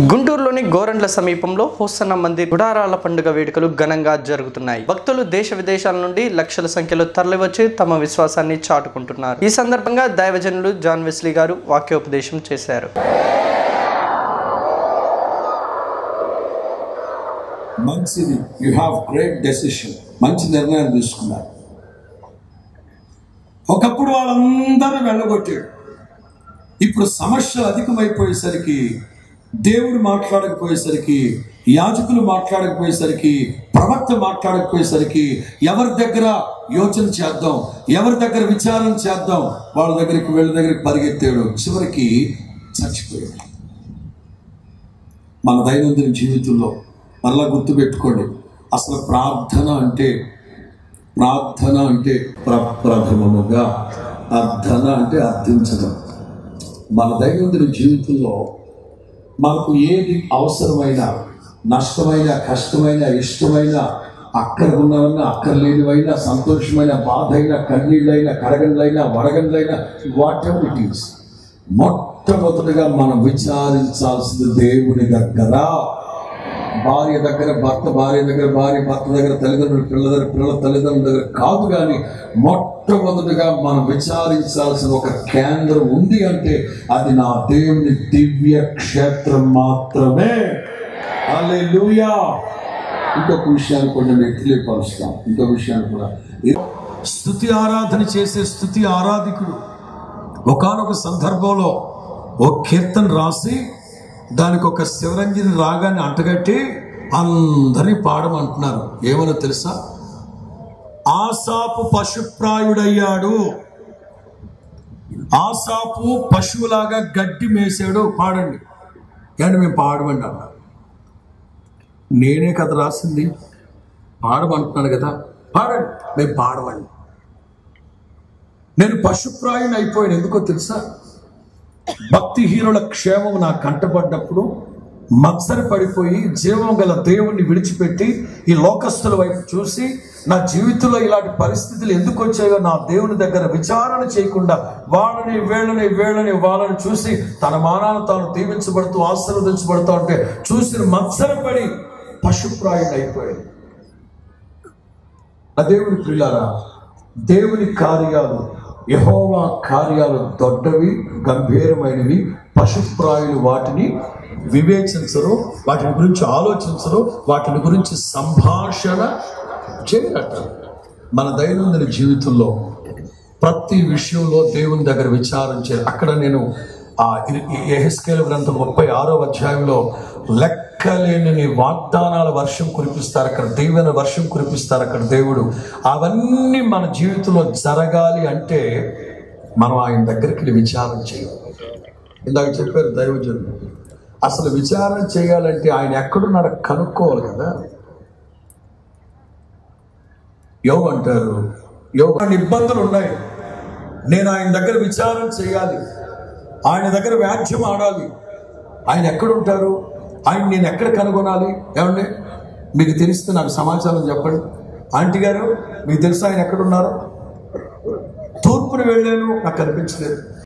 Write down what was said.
గుంటూరులోని గోరండ్ల సమీపంలో హోసన్న మందిర్ గుడారాల పండుగ వేడుకలు ఘనంగా జరుగుతున్నాయి. భక్తులు దేశ విదేశాల నుండి లక్షల సంఖ్యలో తరలివచ్చి తమ విశ్వాసాన్ని చాటుకుంటున్నారు. ఈ సందర్భంగా దైవజనులు జాన్ వెస్లీ గారు వాక్యోపదేశం చేశారు. మంచిది యు హ్యావ్ గ్రేట్ డెసిషన్ మంచి నిర్ణయం తీసుకున్నారు. ఒకప్పుడు వాళ్ళందరూ వెళ్ళగొట్టాడు ఇప్పుడు సమస్యలు అధికమైపోయేసరికి దేవుడు మాట్లాడకపోయేసరికి యాజకులు మాట్లాడకపోయేసరికి ప్రవక్త మాట్లాడకపోయేసరికి ఎవరి దగ్గర యోచన చేద్దాం ఎవరి దగ్గర విచారణ చేద్దాం వాళ్ళ దగ్గరికి వీళ్ళ దగ్గరికి పరిగెత్తాడు. చివరికి చచ్చిపోయాడు. మన దైనందిన జీవితంలో మరలా గుర్తుపెట్టుకోండి అసలు ప్రార్థన అంటే ప్రార్థన అంటే ప్రప్రథమముగా అర్థన అంటే అర్థించడం. మన దైనందిన జీవితంలో మనకు ఏది అవసరమైన నష్టమైన కష్టమైన ఇష్టమైన అక్కడ ఉన్నవన్నా అక్కర్లేనివైనా సంతోషమైన బాధ అయినా కన్నీళ్ళైనా కడగండ్లైనా వడగండ్లైనా వాట్ ఎవర్ ఇట్ ఈస్. మొట్టమొదటిగా మనం విచారించాల్సింది దేవుని దగ్గర. భార్య దగ్గర భర్త భార్య దగ్గర భార్య భర్త దగ్గర తల్లిదండ్రులు పిల్లల దగ్గర పిల్లల తల్లిదండ్రుల దగ్గర కాదు కానీ మొట్టమొదటిగా మనం విచారించాల్సిన ఒక కేంద్రం ఉంది అంటే అది నా దేవుని దివ్య క్షేత్రం మాత్రమే. హల్లెలూయా. ఇంకొక విషయాన్ని కూడా నేను తెలియపరుస్తాం ఇంకొక విషయాన్ని కూడా. స్థుతి ఆరాధన చేసే స్థుతి ఆరాధికుడు. ఒకానొక సందర్భంలో ఓ కీర్తన రాసి దానికి ఒక శివరంజని రాగాన్ని అంటగట్టి అందరినీ పాడమంటున్నారు. ఏమనో తెలుసా? ఆసాపు పశుప్రాయుడయ్యాడు. ఆసాపు పశువులాగా గడ్డి మేసాడు. పాడండి. కానీ మేము పాడమండి అన్న నేనే కథ రాసింది. పాడమంటున్నాను కదా. పాడండి. మేము పాడమండి. నేను పశుప్రాయుని అయిపోయాను. ఎందుకో తెలుసా? భక్తిహీనుల క్షేమం నా కంటపడ్డప్పుడు మత్సర పడిపోయి జీవం గల దేవుణ్ణి విడిచిపెట్టి ఈ లోకస్తుల వైపు చూసి నా జీవితంలో ఇలాంటి పరిస్థితులు ఎందుకు వచ్చాయో నా దేవుని దగ్గర విచారణ చేయకుండా వాళ్ళని వీళ్ళని వీళ్ళని వాళ్ళని చూసి తన మానాన్ని తాను దీవించబడుతూ ఆశీర్వదించబడుతూ ఉంటే చూసి మత్సరపడి పశుప్రాయుడు అయిపోయాడు నా దేవుని ప్రియులారా దేవుని కార్యాలు యహోవా కార్యాలు దొడ్డవి గంభీరమైనవి పశుప్రాయులు వాటిని వివేచించరు వాటిని గురించి ఆలోచించరు వాటిని గురించి సంభాషణ చేయరట. మన దైనందిన జీవితంలో ప్రతి విషయంలో దేవుని దగ్గర విచారం చే అక్కడ నేను ఆ ఎహెస్కేల్ గ్రంథం ముప్పై ఆరో అధ్యాయంలో లెక్కలేని వాగ్దానాల వర్షం కురిపిస్తారు అక్కడ దీవెన వర్షం కురిపిస్తారు అక్కడ దేవుడు. అవన్నీ మన జీవితంలో జరగాలి అంటే మనం ఆయన దగ్గరికి విచారం చేయాలి ఇందాక చెప్పారు దైవజనుడు అసలు విచారణ చేయాలంటే ఆయన ఎక్కడున్నాడో కనుక్కోవాలి కదా. యోగ అంటారు యోగ ఇబ్బందులు ఉన్నాయి. నేను ఆయన దగ్గర విచారణ చేయాలి. ఆయన దగ్గర వ్యాఖ్యం ఆడాలి ఆయన ఎక్కడుంటారు ఆయన నేను ఎక్కడ కనుగొనాలి? ఏమండి? మీకు తెలిస్తే నాకు సమాచారం చెప్పండి. ఆంటీ గారు మీకు తెలుసా ఆయన ఎక్కడున్నారు? తూర్పున వెళ్ళాను నాకు కనిపించలేదు.